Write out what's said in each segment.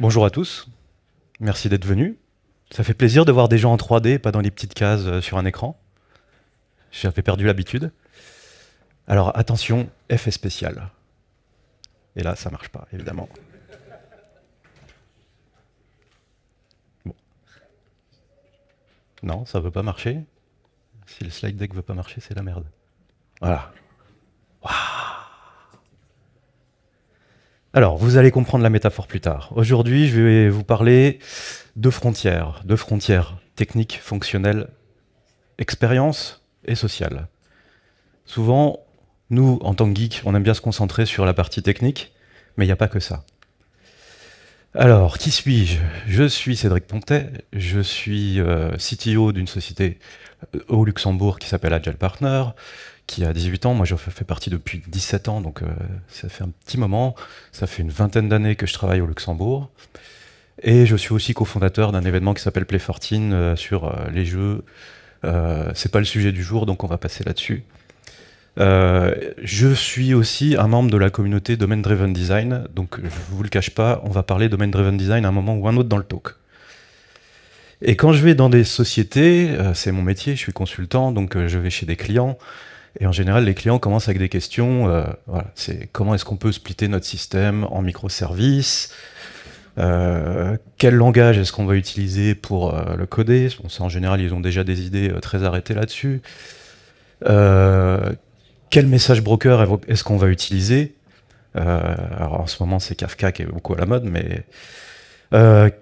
Bonjour à tous, merci d'être venus. Ça fait plaisir de voir des gens en 3D, pas dans les petites cases euh, sur un écran. J'avais perdu l'habitude. Alors attention, effet spécial. Et là, ça marche pas, évidemment. Non, ça veut pas marcher. Si le slide deck veut pas marcher, c'est la merde. Voilà. Alors, vous allez comprendre la métaphore plus tard. Aujourd'hui, je vais vous parler de frontières, de frontières techniques, fonctionnelles, expérience et sociales. Souvent, nous, en tant que geeks, on aime bien se concentrer sur la partie technique, mais il n'y a pas que ça. Alors, qui suis-je? Je suis Cédric Pontet, je suis euh, CTO d'une société euh, au Luxembourg qui s'appelle Agile Partner qui a 18 ans. Moi, je fais partie depuis 17 ans, donc euh, ça fait un petit moment. Ça fait une vingtaine d'années que je travaille au Luxembourg. Et je suis aussi cofondateur d'un événement qui s'appelle Play 14 euh, sur euh, les jeux. c'est pas le sujet du jour, donc on va passer là-dessus. je suis aussi un membre de la communauté Domain Driven Design, donc je vous le cache pas, on va parler Domain Driven Design à un moment ou un autre dans le talk. Et quand je vais dans des sociétés, c'est mon métier, je suis consultant, donc je vais chez des clients, et en général, les clients commencent avec des questions. Euh, c'est comment est-ce qu'on peut splitter notre système en microservices euh, Quel langage est-ce qu'on va utiliser pour euh, le coder? Bon, ça, En général, ils ont déjà des idées très arrêtées là-dessus. quel message broker est-ce qu'on va utiliser? Alors en ce moment, c'est Kafka qui est beaucoup à la mode, mais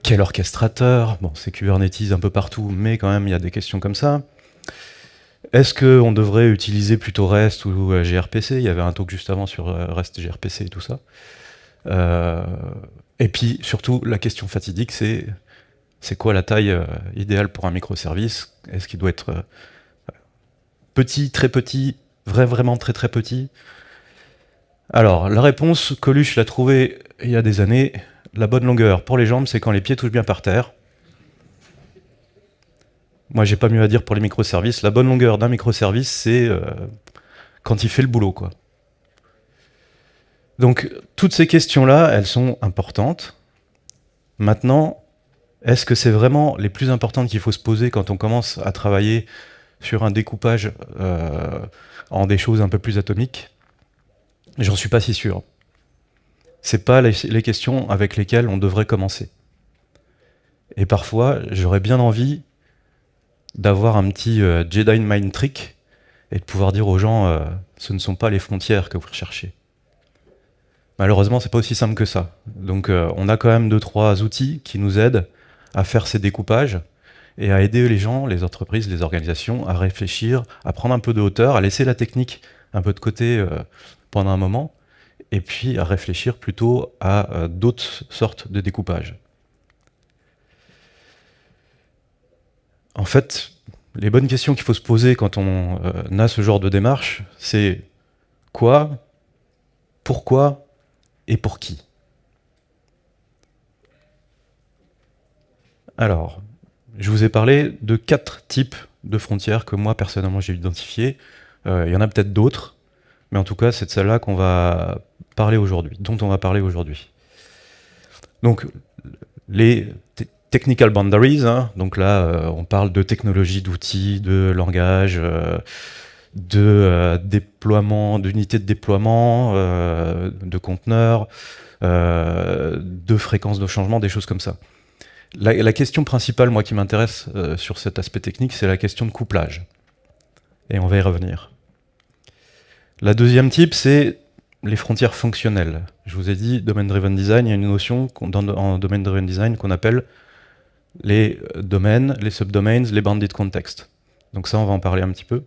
quel orchestrateur? Bon, c'est Kubernetes un peu partout, mais quand même, il y a des questions comme ça. Est-ce qu'on devrait utiliser plutôt REST ou euh, gRPC? Il y avait un talk juste avant sur euh, REST, gRPC et tout ça. Euh, et puis surtout, la question fatidique, c'est c'est quoi la taille idéale pour un microservice? Est-ce qu'il doit être petit, très petit, vrai, vraiment très très petit? Alors, la réponse, Coluche l'a trouvée il y a des années. La bonne longueur pour les jambes, c'est quand les pieds touchent bien par terre. Moi, j'ai pas mieux à dire pour les microservices. La bonne longueur d'un microservice, c'est euh, quand il fait le boulot, quoi. Donc, toutes ces questions-là, elles sont importantes. Maintenant, est-ce que c'est vraiment les plus importantes qu'il faut se poser quand on commence à travailler sur un découpage euh, en des choses un peu plus atomiques? J'en suis pas si sûr. C'est pas les questions avec lesquelles on devrait commencer. Et parfois, j'aurais bien envie d'avoir un petit euh, Jedi Mind Trick et de pouvoir dire aux gens euh, ce ne sont pas les frontières que vous recherchez. Malheureusement, c'est pas aussi simple que ça. Donc, euh, on a quand même deux trois outils qui nous aident à faire ces découpages et à aider les gens, les entreprises, les organisations à réfléchir, à prendre un peu de hauteur, à laisser la technique un peu de côté pendant un moment, et puis à réfléchir plutôt à d'autres sortes de découpages. En fait, les bonnes questions qu'il faut se poser quand on euh, a ce genre de démarche, c'est quoi, pourquoi et pour qui? Alors, je vous ai parlé de quatre types de frontières que moi personnellement j'ai identifiées. Euh, il y en a peut-être d'autres, mais en tout cas c'est de celle-là qu'on va parler aujourd'hui, dont on va parler aujourd'hui. Donc, les technical boundaries, hein. donc là euh, on parle de technologie, d'outils, de langage, euh, de euh, déploiement, d'unités de déploiement, de conteneurs, de fréquences de changement, des choses comme ça. La, la question principale, moi, qui m'intéresse sur cet aspect technique, c'est la question de couplage. Et on va y revenir. La deuxième type, c'est les frontières fonctionnelles. Je vous ai dit, Domain Driven Design, il y a une notion en Domain Driven Design qu'on appelle les domaines, les subdomains, les bandits de. Donc ça, on va en parler un petit peu.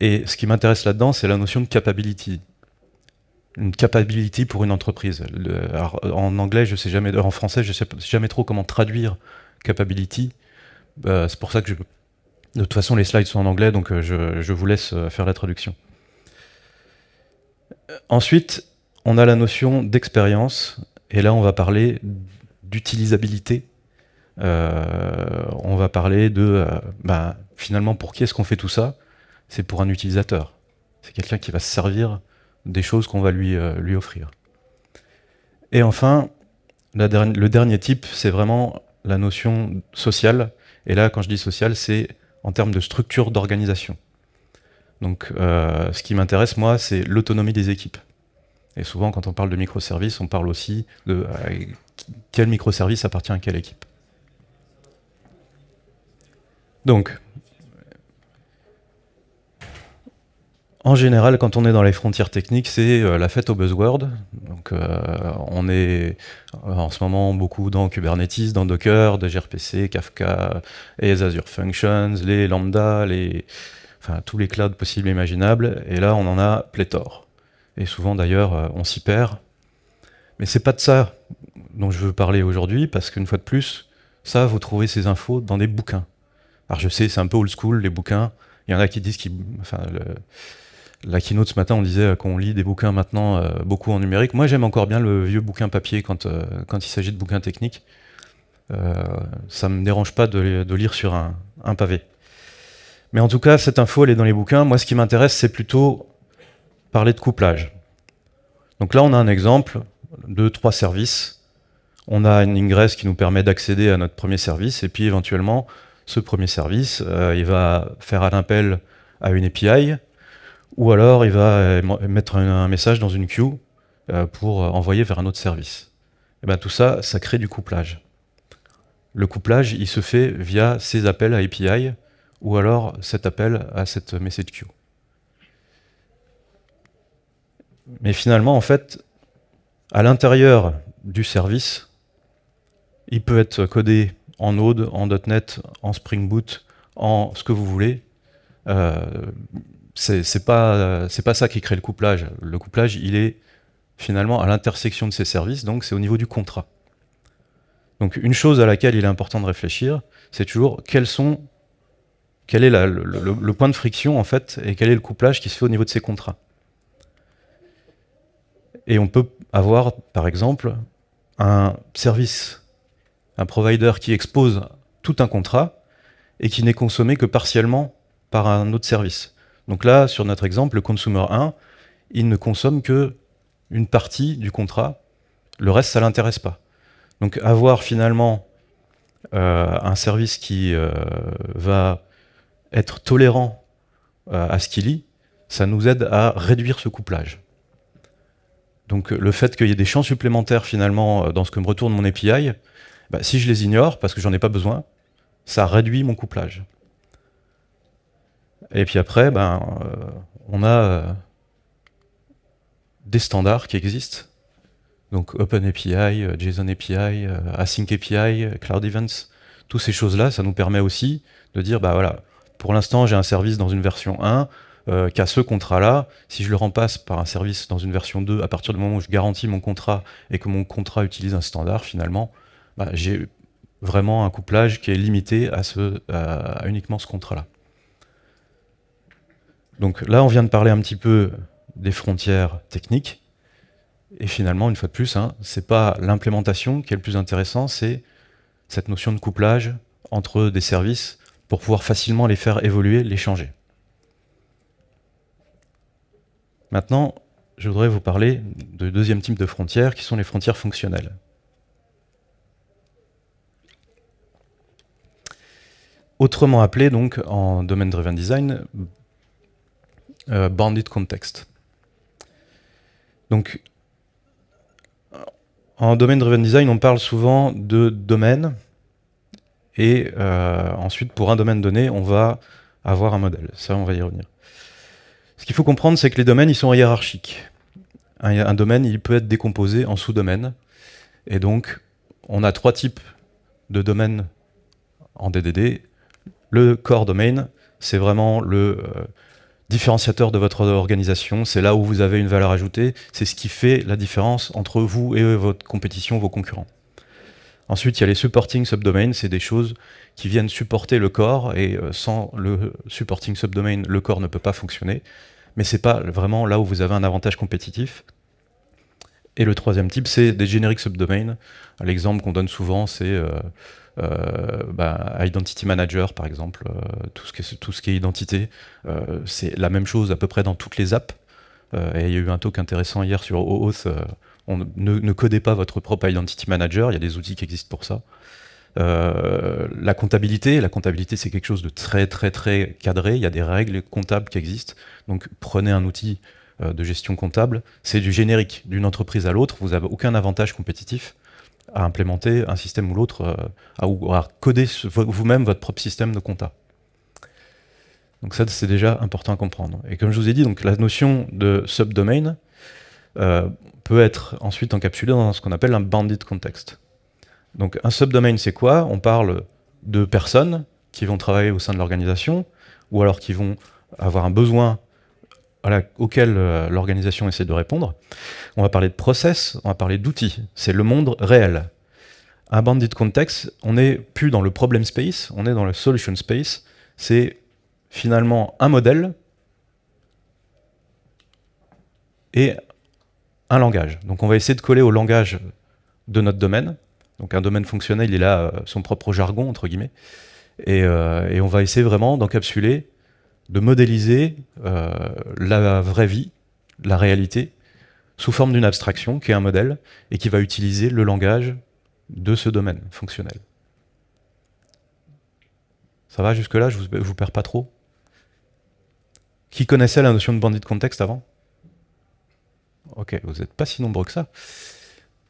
Et ce qui m'intéresse là-dedans, c'est la notion de capability. Une capability pour une entreprise. en anglais, je sais jamais, en français, je sais jamais trop comment traduire capability. Euh, c'est pour ça que je, de toute façon, les slides sont en anglais, donc euh, je, vous laisse euh, faire la traduction. Ensuite, on a la notion d'expérience, et là, on va parler d'utilisabilité euh, on va parler de, euh, ben, finalement, pour qui est-ce qu'on fait tout ça? C'est pour un utilisateur. C'est quelqu'un qui va se servir des choses qu'on va lui, euh, offrir. Et enfin, le dernier type, c'est vraiment la notion sociale. Et là, quand je dis sociale, c'est en termes de structure d'organisation. Donc, euh, ce qui m'intéresse, moi, c'est l'autonomie des équipes. Et souvent, quand on parle de microservices, on parle aussi de euh, quel microservice appartient à quelle équipe. Donc, En général, quand on est dans les frontières techniques, c'est euh, la fête au buzzword. Donc, euh, on est euh, en ce moment beaucoup dans Kubernetes, dans Docker, de gRPC, Kafka, les Azure Functions, les Lambda, les, enfin, tous les clouds possibles et imaginables. Et là, on en a pléthore. Et souvent, d'ailleurs, on s'y perd. Mais c'est pas de ça dont je veux parler aujourd'hui, parce qu'une fois de plus, ça, vous trouvez ces infos dans des bouquins. Alors je sais, c'est un peu old school, les bouquins. Il y en a qui disent qu'ils... Enfin, la keynote ce matin, on disait qu'on lit des bouquins maintenant euh, beaucoup en numérique. Moi, j'aime encore bien le vieux bouquin papier quand, euh, quand il s'agit de bouquins techniques. Euh, ça ne me dérange pas de, lire sur un, pavé. Mais en tout cas, cette info, elle est dans les bouquins. Moi, ce qui m'intéresse, c'est plutôt parler de couplage. Donc là, on a un exemple de trois services. On a une ingress qui nous permet d'accéder à notre premier service, et puis éventuellement, ce premier service, il va faire un appel à une API, ou alors il va euh, mettre un, message dans une queue euh, pour euh, envoyer vers un autre service. Et bien tout ça, ça crée du couplage. Le couplage, il se fait via ces appels à API ou alors cet appel à cette message queue. Mais finalement, en fait, à l'intérieur du service, il peut être codé en Node, en .NET, en Spring Boot, en ce que vous voulez c'est pas c'est pas ça qui crée le couplage. Le couplage, il est finalement à l'intersection de ces services, donc c'est au niveau du contrat. Donc une chose à laquelle il est important de réfléchir, c'est toujours quel est le, point de friction en fait et quel est le couplage qui se fait au niveau de ces contrats. Et on peut avoir par exemple un service, un provider qui expose tout un contrat et qui n'est consommé que partiellement par un autre service. Donc là, sur notre exemple, le consumer 1, il ne consomme que une partie du contrat, le reste, ça ne l'intéresse pas. Donc avoir finalement euh, un service qui euh, va être tolérant euh, à ce qu'il lit, ça nous aide à réduire ce couplage. Donc le fait qu'il y ait des champs supplémentaires finalement dans ce que me retourne mon API, bah, si je les ignore parce que j'en ai pas besoin, ça réduit mon couplage. Et puis après, ben, euh, on a euh, des standards qui existent. Donc OpenAPI, euh, JSON API, Async API, Cloud Events, toutes ces choses-là, ça nous permet aussi de dire, bah voilà, pour l'instant j'ai un service dans une version 1, euh, qu'à ce contrat-là, si je le remplace par un service dans une version 2, à partir du moment où je garantis mon contrat et que mon contrat utilise un standard, finalement, bah, j'ai vraiment un couplage qui est limité à, uniquement ce contrat-là. Donc là, on vient de parler un petit peu des frontières techniques. Et finalement, une fois de plus, ce hein, c'est pas l'implémentation qui est le plus intéressant, c'est cette notion de couplage entre des services pour pouvoir facilement les faire évoluer, les changer. Maintenant, je voudrais vous parler de deuxième type de frontières, qui sont les frontières fonctionnelles. Autrement appelé donc en Domain Driven Design euh, Bounded Context. Donc, en domaine driven design, on parle souvent de domaine, et euh, ensuite, pour un domaine donné, on va avoir un modèle. Ça, on va y revenir. Ce qu'il faut comprendre, c'est que les domaines, ils sont hiérarchiques. Un, domaine, il peut être décomposé en sous-domaines. Et donc, on a trois types de domaines en DDD. Le core domain, c'est vraiment le, euh, différenciateur de votre organisation, c'est là où vous avez une valeur ajoutée, c'est ce qui fait la différence entre vous et votre compétition, vos concurrents. Ensuite, il y a les supporting subdomains, c'est des choses qui viennent supporter le corps, et euh, sans le supporting subdomain, le corps ne peut pas fonctionner, mais c'est pas vraiment là où vous avez un avantage compétitif. Et le troisième type, c'est des génériques subdomains. L'exemple qu'on donne souvent, c'est euh, bah, Identity Manager, par exemple, euh, tout, ce qui est, identité, euh, c'est la même chose à peu près dans toutes les apps. il y a eu un talk intéressant hier sur OAuth, On ne, codez pas votre propre identity manager, il y a des outils qui existent pour ça. Euh, la comptabilité, la comptabilité c'est quelque chose de très très très cadré, il y a des règles comptables qui existent. Donc prenez un outil euh, de gestion comptable, c'est du générique d'une entreprise à l'autre, vous n'avez aucun avantage compétitif à implémenter un système ou l'autre, euh, à, à, coder vous-même votre propre système de compta. Donc ça, c'est déjà important à comprendre. Et comme je vous ai dit, donc la notion de subdomain euh, peut être ensuite encapsulée dans ce qu'on appelle un bandit context. Donc un subdomain, c'est quoi? On parle de personnes qui vont travailler au sein de l'organisation, ou alors qui vont avoir un besoin auquel euh, l'organisation essaie de répondre. On va parler de process, on va parler d'outils. C'est le monde réel. Un bandit context, on n'est plus dans le problem space, on est dans le solution space. C'est finalement un modèle et un langage. Donc on va essayer de coller au langage de notre domaine. Donc un domaine fonctionnel, il a euh, son propre jargon, entre guillemets. Et, euh, on va essayer vraiment d'encapsuler, de modéliser euh, la vraie vie, la réalité, sous forme d'une abstraction qui est un modèle et qui va utiliser le langage de ce domaine fonctionnel. Ça va jusque-là? Je vous, vous perds pas trop? Qui connaissait la notion de bandit de contexte avant? Ok, vous n'êtes pas si nombreux que ça.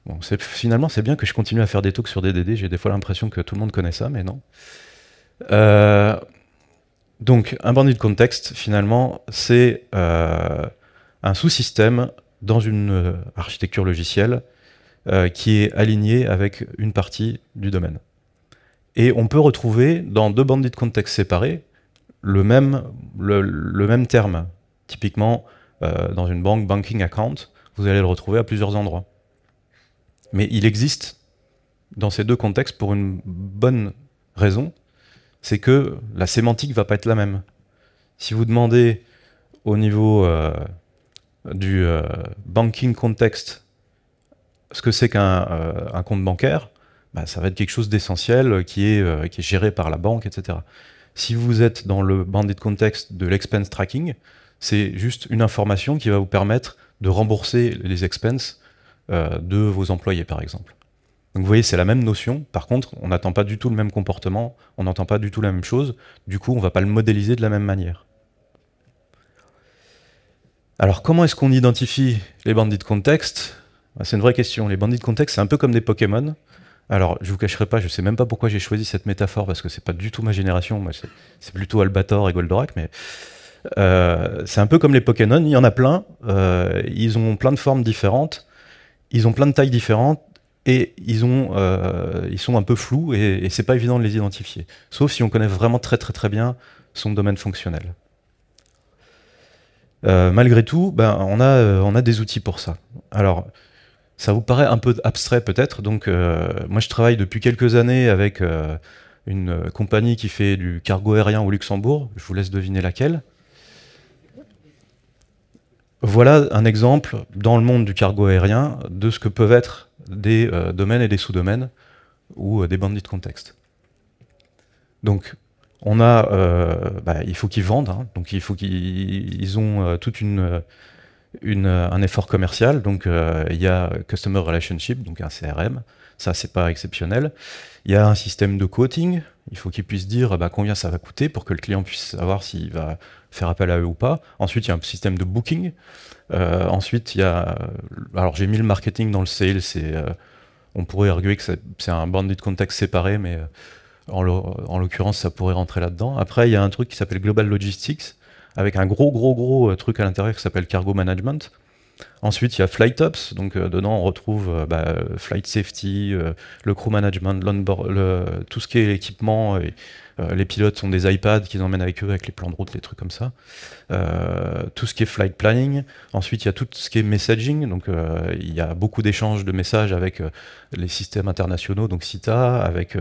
Bon, finalement, c'est bien que je continue à faire des talks sur DDD. J'ai des fois l'impression que tout le monde connaît ça, mais non. Euh, donc, un bandit de contexte, finalement, c'est euh, un sous-système dans une euh, architecture logicielle qui est aligné avec une partie du domaine. Et on peut retrouver dans deux bandits de contexte séparés le même, terme. Typiquement, euh, dans une banque, banking account, vous allez le retrouver à plusieurs endroits. Mais il existe dans ces deux contextes pour une bonne raison, c'est que la sémantique va pas être la même. Si vous demandez au niveau euh, du euh, banking context ce que c'est qu'un compte bancaire, bah, ça va être quelque chose d'essentiel qui, est qui est géré par la banque, etc. Si vous êtes dans le bandit context de l'expense tracking, c'est juste une information qui va vous permettre de rembourser les expenses euh, de vos employés, par exemple. Donc vous voyez, c'est la même notion. Par contre, on n'attend pas du tout le même comportement, on n'entend pas du tout la même chose. Du coup, on ne va pas le modéliser de la même manière. Alors, comment est-ce qu'on identifie les bandits de contexte? Bah, C'est une vraie question. Les bandits de contexte, c'est un peu comme des Pokémon. Alors, je vous cacherai pas, je sais même pas pourquoi j'ai choisi cette métaphore, parce que c'est pas du tout ma génération, c'est plutôt Albator et Goldorak, mais euh, c'est un peu comme les Pokémon, il y en a plein, euh, ils ont plein de formes différentes, ils ont plein de tailles différentes, et euh, ils sont un peu flous, et, c'est pas évident de les identifier, sauf si on connaît vraiment très très très bien son domaine fonctionnel. malgré tout, ben, on, a, on a des outils pour ça. Alors, ça vous paraît un peu abstrait peut-être, donc euh, moi je travaille depuis quelques années avec euh, une compagnie qui fait du cargo aérien au Luxembourg, je vous laisse deviner laquelle. Voilà un exemple dans le monde du cargo aérien de ce que peuvent être des euh, domaines et des sous-domaines ou des bandits de contexte. Donc on a, bah, il faut qu'ils vendent, hein. donc il faut qu'ils ont toute une un effort commercial. Donc, euh, il y a Customer Relationship, donc un CRM. Ça, c'est pas exceptionnel. Il y a un système de quoting. Il faut qu'ils puissent dire bah, combien ça va coûter pour que le client puisse savoir s'il va faire appel à eux ou pas. Ensuite, il y a un système de booking. Euh, ensuite, il y a. Alors, j'ai mis le marketing dans le sales. Euh, on pourrait arguer que c'est un bandit de contexte séparé, mais en l'occurrence, ça pourrait rentrer là-dedans. Après, il y a un truc qui s'appelle Global Logistics avec un gros, gros, gros euh, truc à l'intérieur qui s'appelle Cargo Management. Ensuite, il y a Flight Ops, donc euh, dedans on retrouve euh, bah, Flight Safety, le crew management, le, tout ce qui est l'équipement. Les pilotes sont des iPads qu'ils emmènent avec eux, avec les plans de route, les trucs comme ça. tout ce qui est flight planning. Ensuite, il y a tout ce qui est messaging, donc il y a beaucoup d'échanges de messages avec les systèmes internationaux, donc CITA, avec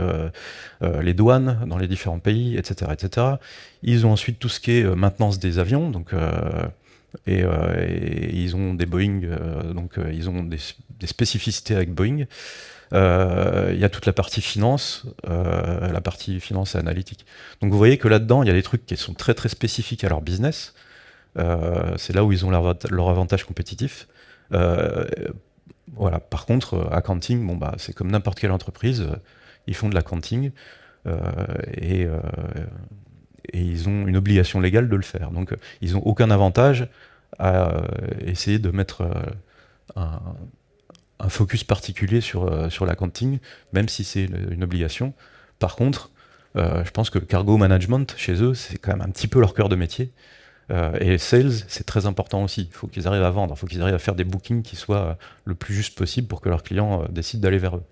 les douanes dans les différents pays, etc., etc. Ils ont ensuite tout ce qui est maintenance des avions, donc euh, ils ont des Boeing, euh, donc euh, ils ont des, spécificités avec Boeing. Il y a toute la partie finance, la partie finance et analytique. Donc vous voyez que là-dedans, il y a des trucs qui sont très très spécifiques à leur business. c'est là où ils ont leur, avantage compétitif. voilà. Par contre, accounting, bon, bah, c'est comme n'importe quelle entreprise, ils font de l'accounting et, et ils ont une obligation légale de le faire. Donc ils n'ont aucun avantage à essayer de mettre un, un focus particulier sur, euh, sur l'accounting, même si c'est une, obligation. Par contre, euh, je pense que le cargo management, chez eux, c'est quand même un petit peu leur cœur de métier. Euh, et sales, c'est très important aussi. Il faut qu'ils arrivent à vendre, il faut qu'ils arrivent à faire des bookings qui soient le plus juste possible pour que leurs clients décident d'aller vers eux.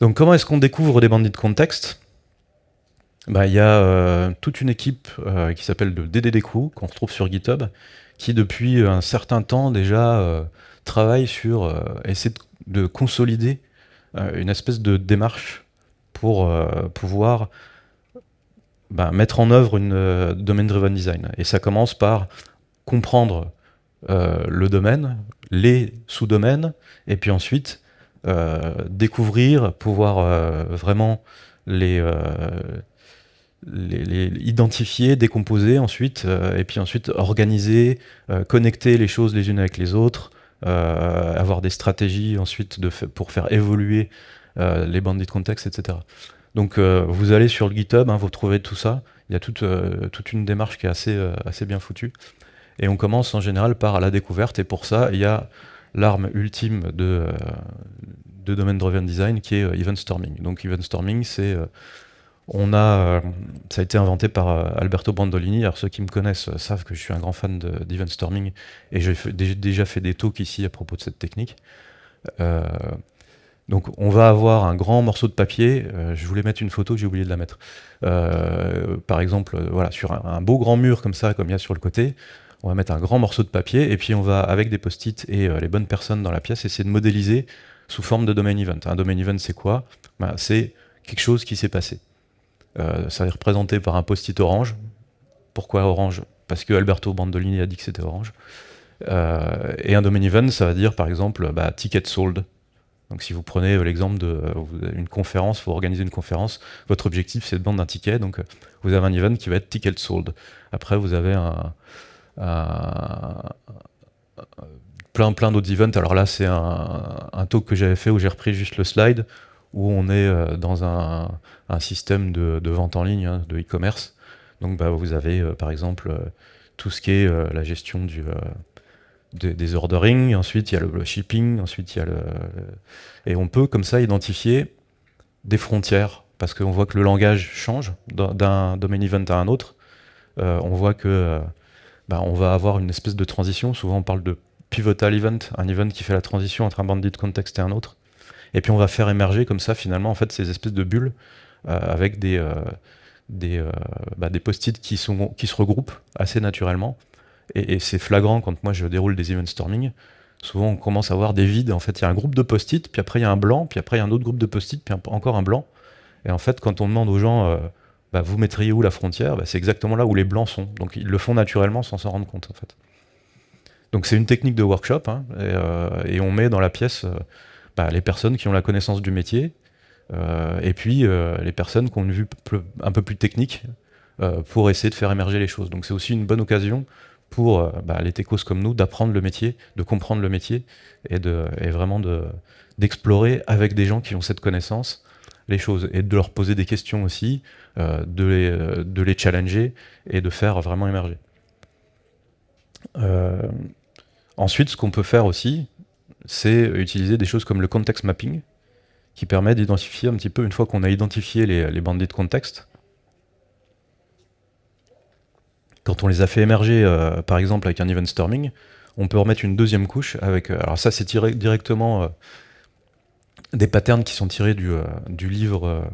Donc comment est-ce qu'on découvre des bandits de contexte? Bah, Il y a toute une équipe qui s'appelle le DDD Crew, qu'on retrouve sur GitHub, qui depuis un certain temps déjà euh, travaille sur euh, essayer de, consolider euh, une espèce de démarche pour pouvoir ben, mettre en œuvre une domain-driven design. Et ça commence par comprendre le domaine, les sous-domaines, et puis ensuite découvrir, pouvoir vraiment les, les, identifier, décomposer ensuite, euh, et puis ensuite organiser, euh, connecter les choses les unes avec les autres, euh, avoir des stratégies ensuite pour faire évoluer les bandits de contexte, etc. Donc vous allez sur le GitHub, hein, vous trouvez tout ça, il y a toute, une démarche qui est assez, bien foutue. Et on commence en général par la découverte, et pour ça, il y a l'arme ultime de, de Domain Driven Design qui est Event Storming. Donc Event Storming, c'est on a, euh, ça a été inventé par euh, Alberto Brandolini. Alors ceux qui me connaissent euh, savent que je suis un grand fan d'event storming et j'ai déjà fait des talks ici à propos de cette technique. donc on va avoir un grand morceau de papier. je voulais mettre une photo, j'ai oublié de la mettre. par exemple, voilà, sur un, beau grand mur comme ça, comme il y a sur le côté, on va mettre un grand morceau de papier et puis on va, avec des post-it et les bonnes personnes dans la pièce, essayer de modéliser sous forme de domain event. Un domain event, c'est quoi? Bah, C'est quelque chose qui s'est passé. Euh, ça est représenté par un post-it orange. Pourquoi orange? Parce que Alberto Bandolini a dit que c'était orange. Euh, et un domain event, ça va dire par exemple bah, ticket sold. Donc si vous prenez l'exemple d'une conférence, il faut organiser une conférence, votre objectif c'est de vendre un ticket, donc vous avez un event qui va être ticket sold. Après vous avez plein plein d'autres events. Alors là c'est un, talk que j'avais fait où j'ai repris juste le slide où on est euh, dans un, système de, vente en ligne, hein, de e-commerce. Donc bah, vous avez euh, par exemple euh, tout ce qui est la gestion des ordering, ensuite il y a le, shipping, ensuite il y a le... Et on peut comme ça identifier des frontières, parce qu'on voit que le langage change d'un domaine event à un autre. on voit que bah, on va avoir une espèce de transition, souvent on parle de pivotal event, un event qui fait la transition entre un bandit context et un autre. Et puis on va faire émerger comme ça finalement en fait ces espèces de bulles euh, avec des, euh, euh, bah, des post-it qui, sont, qui se regroupent assez naturellement. Et, c'est flagrant quand moi je déroule des event storming. Souvent on commence à avoir des vides. En fait, il y a un groupe de post-it, puis après il y a un blanc, puis après il y a un autre groupe de post-it, puis encore un blanc. Et en fait, quand on demande aux gens, bah, vous mettriez où la frontière? Bah, C'est exactement là où les blancs sont. Donc ils le font naturellement sans s'en rendre compte en fait. Donc c'est une technique de workshop, hein, et, on met dans la pièce bah, les personnes qui ont la connaissance du métier, euh, et puis euh, les personnes qui ont une vue un peu plus technique euh, pour essayer de faire émerger les choses. Donc c'est aussi une bonne occasion pour bah, les techos comme nous d'apprendre le métier, de comprendre le métier et, vraiment d'explorer avec des gens qui ont cette connaissance les choses et de leur poser des questions aussi, de, les, de les challenger et de faire vraiment émerger. ensuite, ce qu'on peut faire aussi, c'est utiliser des choses comme le context mapping, qui permet d'identifier un petit peu, une fois qu'on a identifié les, bandits de contexte, quand on les a fait émerger, euh, par exemple avec un event storming, on peut remettre une deuxième couche avec. Euh, alors ça, c'est tiré directement euh, des patterns qui sont tirés du, du livre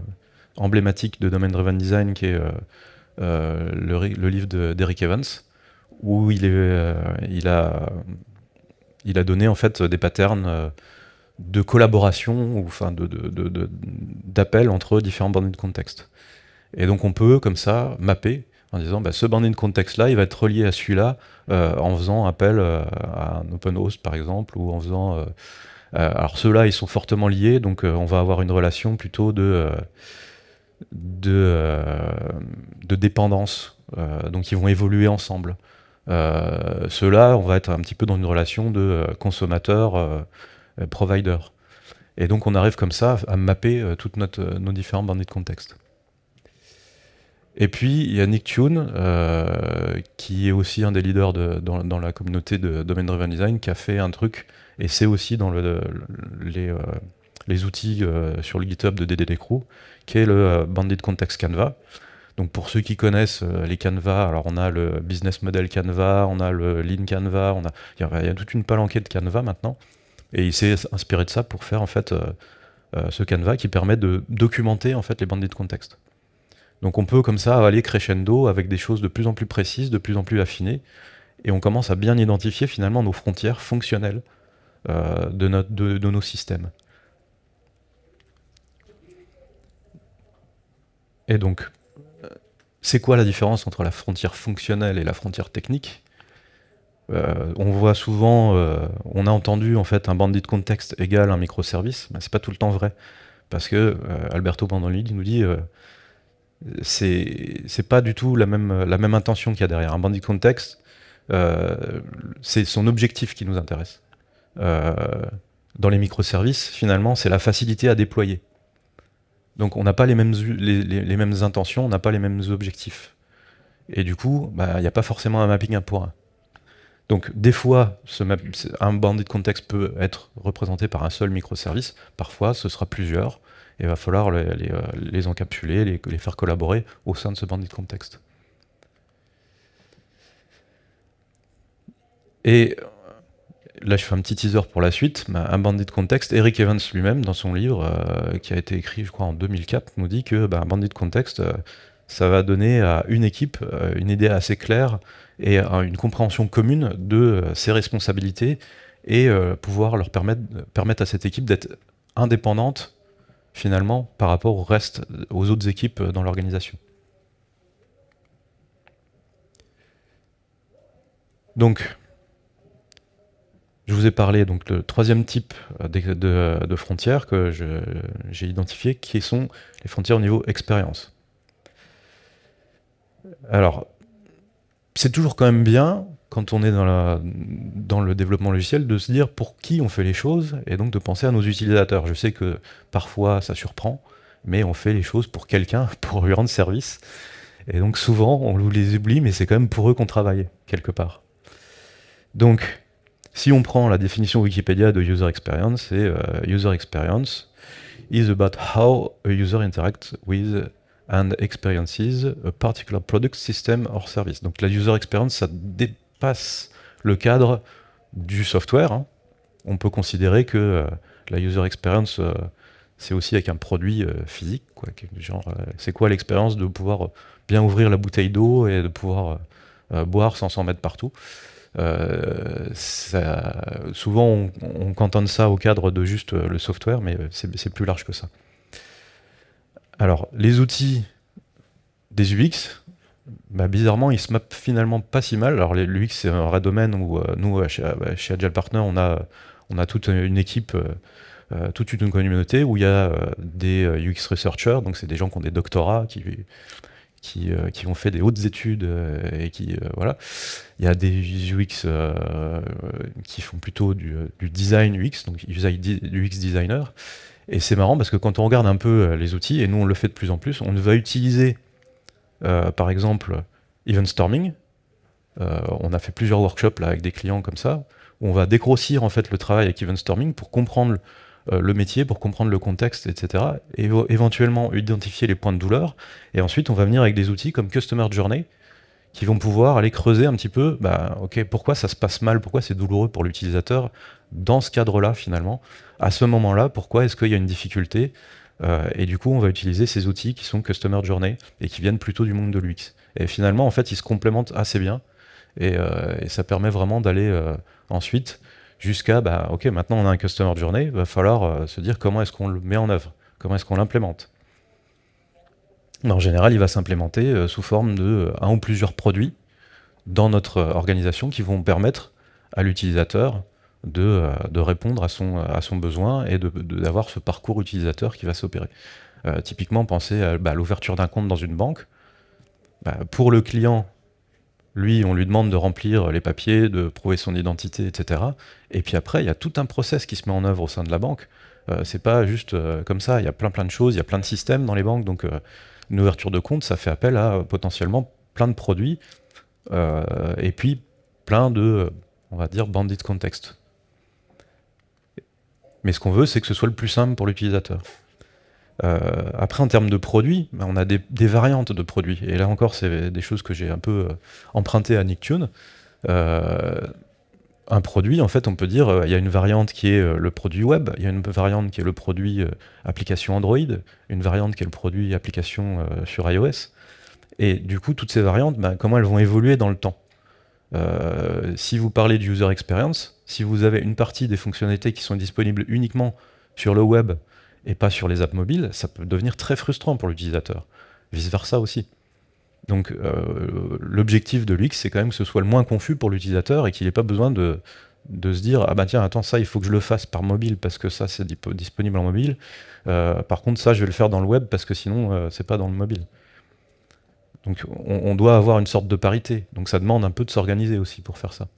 emblématique de Domain Driven Design, qui est le, livre d'Eric Evans, où il, est, il a il a donné en fait des patterns euh, de collaboration ou enfin d'appel entre différents bandits de contexte. Et donc on peut comme ça mapper en disant bah, ce bandit de contexte là il va être relié à celui-là euh, en faisant appel euh, à un open host par exemple ou en faisant alors ceux-là ils sont fortement liés donc on va avoir une relation plutôt de dépendance donc ils vont évoluer ensemble Ceux-là, on va être un petit peu dans une relation de consommateur-provider. Et donc on arrive comme ça à mapper toutes nos différents bandits de contexte. Et puis, il y a Nick Tune, euh, qui est aussi un des leaders dans, la communauté de Domain Driven Design, qui a fait un truc, et c'est aussi dans le, les, euh, outils euh, sur le GitHub de DDD Crew, qui est le Bandit Context Canva. Donc pour ceux qui connaissent les Canva, alors on a le Business Model Canva, on a le Lean Canva, on a, il, y a, toute une palanquée de Canva maintenant, et il s'est inspiré de ça pour faire en fait ce Canva qui permet de documenter en fait les bandits de contexte. Donc on peut comme ça aller crescendo avec des choses de plus en plus précises, de plus en plus affinées, et on commence à bien identifier finalement nos frontières fonctionnelles euh, de, de, nos systèmes. Et donc, c'est quoi la différence entre la frontière fonctionnelle et la frontière technique? Euh, On voit souvent, euh, on a entendu en fait un bandit de contexte égale un microservice, mais c'est pas tout le temps vrai, parce que Alberto Bandolini nous dit c'est pas du tout la même, la même intention qu'il y a derrière. Un bandit contexte, euh, c'est son objectif qui nous intéresse. Euh, dans les microservices, finalement, c'est la facilité à déployer. Donc on n'a pas les mêmes, les, intentions, on n'a pas les mêmes objectifs. Et du coup, bah, il n'y a pas forcément un mapping un pour un. Donc des fois, un bandit de contexte peut être représenté par un seul microservice, parfois ce sera plusieurs, il va falloir les, euh, encapsuler, les, faire collaborer au sein de ce bandit de contexte. Là, je fais un petit teaser pour la suite. Un bandit de contexte, Eric Evans lui-même, dans son livre, euh, qui a été écrit, je crois, en 2004, nous dit que bah, un bandit de contexte, ça va donner à une équipe une idée assez claire et une compréhension commune de ses responsabilités et pouvoir leur permettre, permettre à cette équipe d'être indépendante finalement, par rapport au reste, aux autres équipes dans l'organisation. Donc, je vous ai parlé donc le troisième type de, de frontières que j'ai identifié, qui sont les frontières au niveau expérience. Alors, c'est toujours quand même bien quand on est dans, dans, le développement logiciel, de se dire pour qui on fait les choses, et donc de penser à nos utilisateurs. Je sais que parfois ça surprend, mais on fait les choses pour quelqu'un, pour lui rendre service. Et donc souvent, on les oublie, mais c'est quand même pour eux qu'on travaille, quelque part. Donc, si on prend la définition Wikipédia de user experience, c'est euh, user experience is about how a user interacts with and experiences a particular product, system or service. Donc la user experience, ça passe le cadre du software. Hein. On peut considérer que euh, la user experience, euh, c'est aussi avec un produit physique. Quoi, genre, c'est quoi l'expérience de pouvoir bien ouvrir la bouteille d'eau et de pouvoir boire sans s'en mettre partout souvent, on, on, cantonne ça au cadre de juste le software, mais c'est plus large que ça. Alors, les outils des UX, bah, bizarrement, ils se mappent finalement pas si mal. Alors, l'UX, c'est un vrai domaine où euh, nous, chez, Agile Partner, on a, toute une équipe, euh, euh, toute une communauté où il y a des UX researchers, donc c'est des gens qui ont des doctorats, qui, qui, qui ont fait des hautes études et qui, voilà. Il y a des UX qui font plutôt du, design UX, donc UX designer. Et c'est marrant parce que quand on regarde un peu les outils, et nous on le fait de plus en plus, on va utiliser euh, par exemple, Event Storming. Euh, on a fait plusieurs workshops avec des clients comme ça, où on va dégrossir en fait le travail avec Event Storming pour comprendre euh, le métier, pour comprendre le contexte, etc. Et éventuellement identifier les points de douleur. Et ensuite, on va venir avec des outils comme Customer Journey qui vont pouvoir aller creuser un petit peu, bah, ok, pourquoi ça se passe mal, pourquoi c'est douloureux pour l'utilisateur dans ce cadre-là finalement, à ce moment-là, pourquoi est-ce qu'il y a une difficulté, euh, et du coup, on va utiliser ces outils qui sont Customer Journey et qui viennent plutôt du monde de l'UX. Et finalement, en fait, ils se complémentent assez bien. Et, euh, ça permet vraiment d'aller euh, ensuite jusqu'à, bah, ok, maintenant on a un Customer Journey, il va falloir se dire comment est-ce qu'on le met en œuvre, comment est-ce qu'on l'implémente. En général, il va s'implémenter sous forme de un ou plusieurs produits dans notre organisation qui vont permettre à l'utilisateur euh, de, répondre à son, à son besoin et d'avoir de, ce parcours utilisateur qui va s'opérer. Euh, typiquement, pensez à bah, l'ouverture d'un compte dans une banque. Bah, pour le client, Lui, on lui demande de remplir les papiers, de prouver son identité, etc. Et puis après, il y a tout un process qui se met en œuvre au sein de la banque. Euh, c'est pas juste euh, comme ça, il y a plein plein de choses, il y a plein de systèmes dans les banques. Donc euh, une ouverture de compte, ça fait appel à potentiellement plein de produits et puis plein de, on va dire, bandit context. Mais ce qu'on veut, c'est que ce soit le plus simple pour l'utilisateur. Après, en termes de produits, ben, on a des, variantes de produits. Et là encore, c'est des choses que j'ai un peu empruntées à Nicktoon un produit, en fait, on peut dire, euh, il y a une variante qui est euh, le produit web, il y a une variante qui est le produit euh, application Android, une variante qui est le produit application sur iOS. Et du coup, toutes ces variantes, bah, comment elles vont évoluer dans le temps? Si vous parlez du user experience, si vous avez une partie des fonctionnalités qui sont disponibles uniquement sur le web et pas sur les apps mobiles, ça peut devenir très frustrant pour l'utilisateur. Vice-versa aussi. Donc euh, l'objectif de l'UX, c'est quand même que ce soit le moins confus pour l'utilisateur et qu'il n'ait pas besoin de, se dire ah bah tiens attends ça il faut que je le fasse par mobile parce que ça c'est disponible en mobile. Euh, par contre ça je vais le faire dans le web parce que sinon euh, c'est pas dans le mobile. Donc on, doit avoir une sorte de parité. Donc ça demande un peu de s'organiser aussi pour faire ça.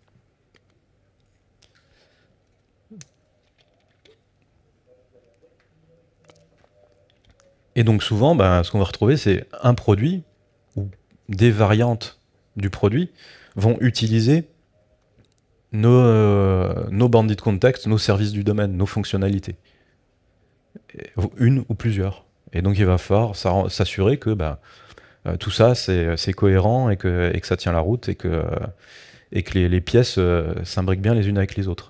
Et donc souvent, ben, ce qu'on va retrouver, c'est un produit des variantes du produit vont utiliser nos, euh, nos bandits de contexte, nos services du domaine, nos fonctionnalités. Une ou plusieurs. Et donc il va falloir s'assurer que bah, euh, tout ça c'est cohérent et que, ça tient la route et que, et que les, pièces euh, s'imbriquent bien les unes avec les autres.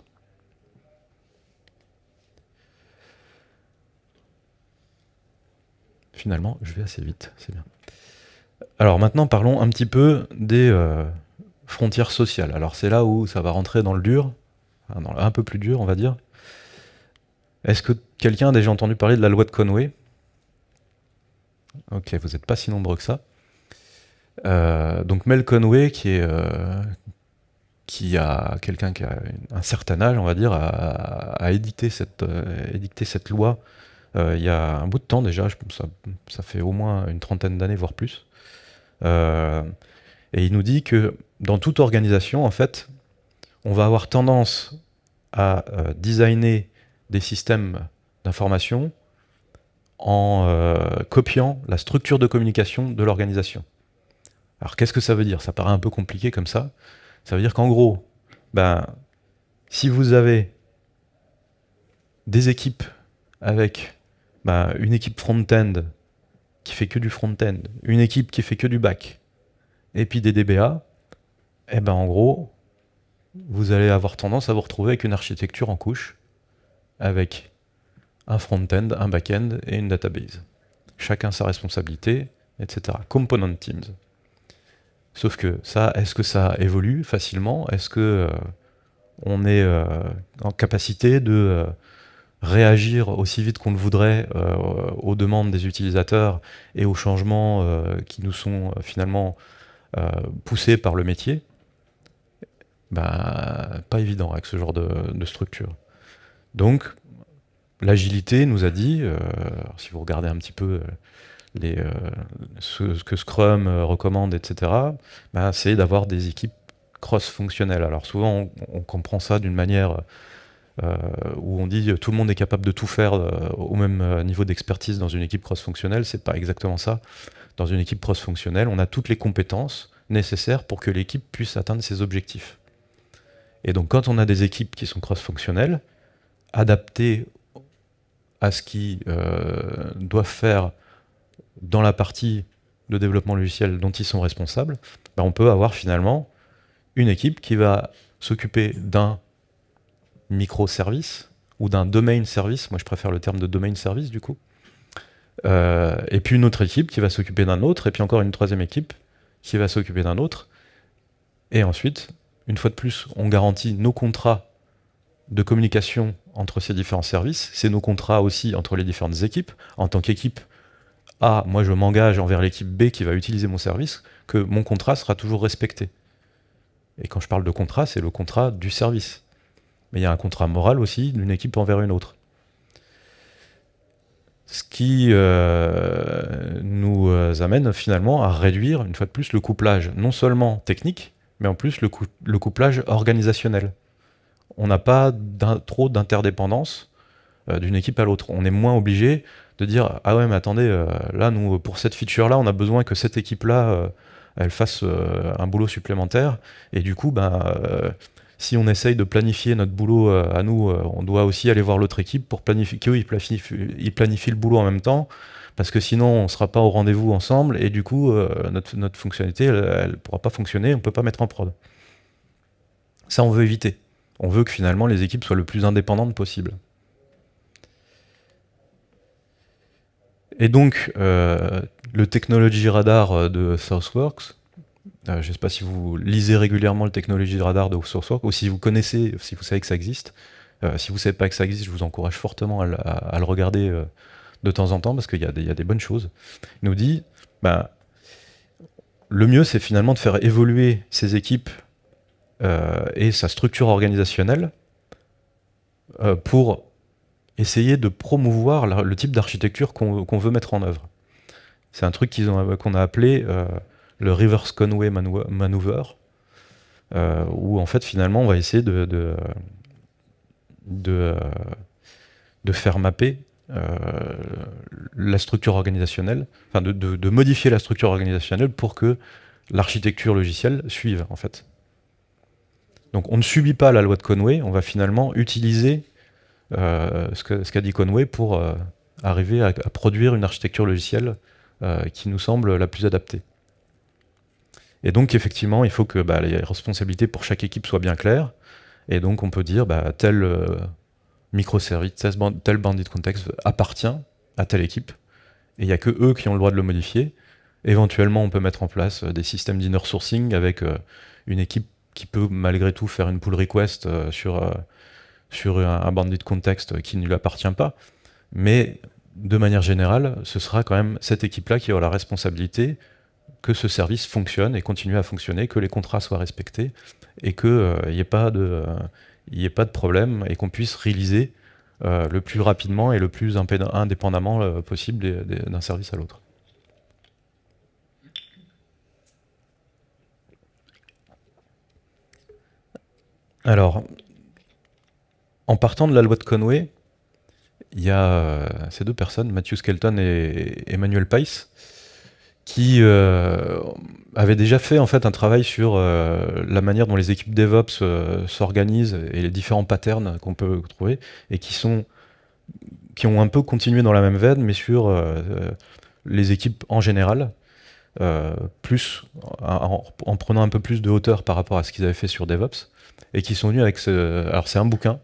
Finalement, je vais assez vite, c'est bien. Alors maintenant, parlons un petit peu des euh, frontières sociales. Alors c'est là où ça va rentrer dans le dur, un peu plus dur, on va dire. Est-ce que quelqu'un a déjà entendu parler de la loi de Conway? Ok, vous n'êtes pas si nombreux que ça. Euh, donc Mel Conway, qui est euh, a quelqu'un qui a un certain âge, on va dire, a, édité cette, cette loi il y a un bout de temps déjà. Ça, fait au moins une trentaine d'années, voire plus. Euh, et il nous dit que dans toute organisation, en fait, on va avoir tendance à euh, designer des systèmes d'information en euh, copiant la structure de communication de l'organisation. Alors qu'est-ce que ça veut dire? Ça paraît un peu compliqué comme ça. Ça veut dire qu'en gros, ben, si vous avez des équipes avec ben, une équipe front-end qui fait que du front-end, une équipe qui fait que du back, et puis des DBA, eh ben en gros, vous allez avoir tendance à vous retrouver avec une architecture en couche, avec un front-end, un back-end et une database. Chacun sa responsabilité, etc. Component teams. Sauf que ça, est-ce que ça évolue facilement? Est-ce que euh, on est euh, en capacité de euh, réagir aussi vite qu'on le voudrait euh, aux demandes des utilisateurs et aux changements euh, qui nous sont euh, finalement poussés par le métier, bah, pas évident avec ce genre de, structure. Donc, l'agilité nous a dit, si vous regardez un petit peu ce, que Scrum recommande, etc., bah, c'est d'avoir des équipes cross-fonctionnelles. Alors souvent, on comprend ça d'une manière où on dit tout le monde est capable de tout faire euh, au même euh, niveau d'expertise dans une équipe cross-fonctionnelle, c'est pas exactement ça. Dans une équipe cross-fonctionnelle, on a toutes les compétences nécessaires pour que l'équipe puisse atteindre ses objectifs. Et donc quand on a des équipes qui sont cross-fonctionnelles, adaptées à ce qu'ils doivent faire dans la partie de développement logiciel dont ils sont responsables, ben, on peut avoir finalement une équipe qui va s'occuper d'un microservice ou d'un domain service. Moi, je préfère le terme de domain service du coup. Euh, et puis une autre équipe qui va s'occuper d'un autre, et puis encore une troisième équipe qui va s'occuper d'un autre. Et ensuite, une fois de plus, on garantit nos contrats de communication entre ces différents services. C'est nos contrats aussi entre les différentes équipes. En tant qu'équipe A, moi je m'engage envers l'équipe B qui va utiliser mon service, que mon contrat sera toujours respecté. Et quand je parle de contrat, c'est le contrat du service mais il y a un contrat moral aussi d'une équipe envers une autre. Ce qui euh, nous euh, amène finalement à réduire, une fois de plus, le couplage non seulement technique, mais en plus le, couplage organisationnel. On n'a pas trop d'interdépendance d'une équipe à l'autre. On est moins obligé de dire ah ouais mais attendez là nous pour cette feature là on a besoin que cette équipe là elle fasse un boulot supplémentaire et du coup ben si on essaye de planifier notre boulot euh, à nous, euh, on doit aussi aller voir l'autre équipe pour planifier, qu'eux, ils planifient, le boulot en même temps, parce que sinon, on ne sera pas au rendez-vous ensemble, et du coup, euh, notre, fonctionnalité, elle ne pourra pas fonctionner, on ne peut pas mettre en prod. Ça, on veut éviter. On veut que finalement, les équipes soient le plus indépendantes possible. Et donc, le technology radar de SouthWorks, je ne sais pas si vous lisez régulièrement le technologie radar de SourceWorks ou si vous connaissez, si vous savez que ça existe. Euh, si vous ne savez pas que ça existe, je vous encourage fortement à, le regarder euh, de temps en temps parce qu'il y, a des bonnes choses. Il nous dit, bah, le mieux c'est finalement de faire évoluer ses équipes et sa structure organisationnelle pour essayer de promouvoir le type d'architecture qu'on veut mettre en œuvre. C'est un truc qu'on a appelé le Reverse Conway Maneuver, euh, où en fait finalement on va essayer de, de faire mapper euh, la structure organisationnelle, de, modifier la structure organisationnelle pour que l'architecture logicielle suive en fait. Donc on ne subit pas la loi de Conway, on va finalement utiliser euh, ce qu'a dit Conway pour arriver à, produire une architecture logicielle qui nous semble la plus adaptée. Et donc, effectivement, il faut que bah, les responsabilités pour chaque équipe soient bien claires. Et donc, on peut dire, bah, tel euh, microservice, tel bandit context appartient à telle équipe. Et il n'y a que eux qui ont le droit de le modifier. Éventuellement, on peut mettre en place euh, des systèmes d'inner sourcing avec euh, une équipe qui peut malgré tout faire une pull request sur, sur un, bandit context qui ne lui appartient pas. Mais de manière générale, ce sera quand même cette équipe-là qui aura la responsabilité que ce service fonctionne et continue à fonctionner, que les contrats soient respectés et qu'il n'y ait, pas de, ait pas de problème et qu'on puisse réaliser euh, le plus rapidement et le plus indépendamment euh, possible d'un service à l'autre. Alors, en partant de la loi de Conway, il y a euh, ces deux personnes, Matthew Skelton et Emmanuel Pais, qui euh, avait déjà fait en fait un travail sur euh, la manière dont les équipes DevOps euh, s'organisent et les différents patterns qu'on peut trouver et qui sont qui ont un peu continué dans la même veine mais sur les équipes en général plus en, prenant un peu plus de hauteur par rapport à ce qu'ils avaient fait sur DevOps et qui sont venus avec ce alors c'est un bouquin